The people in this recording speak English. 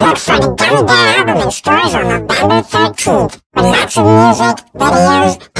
Look for the Gummy Bear album in stores on November 13th with lots of music, videos,